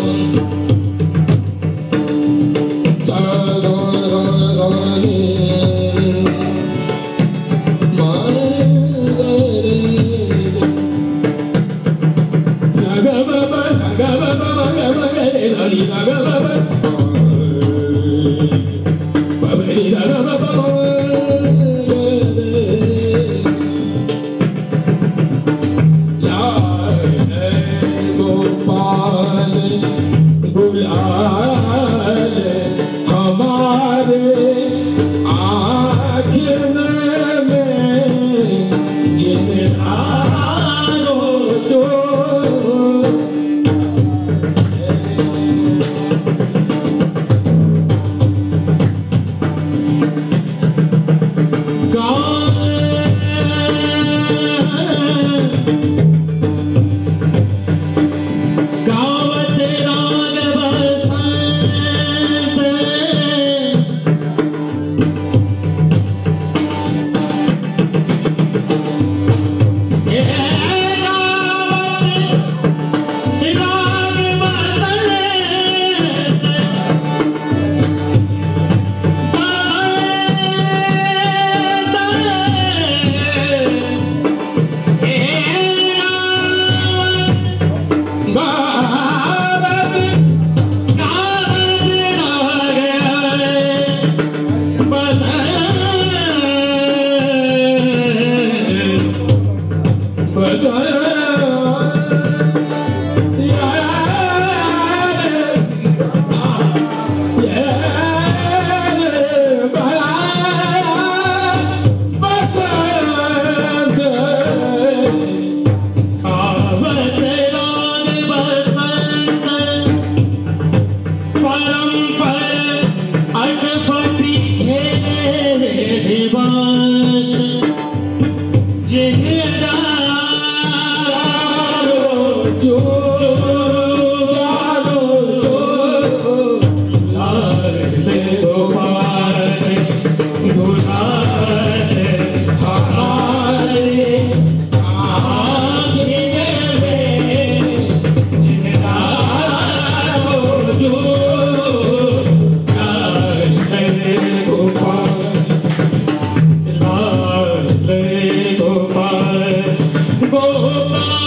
Oh, Yeah. Gopal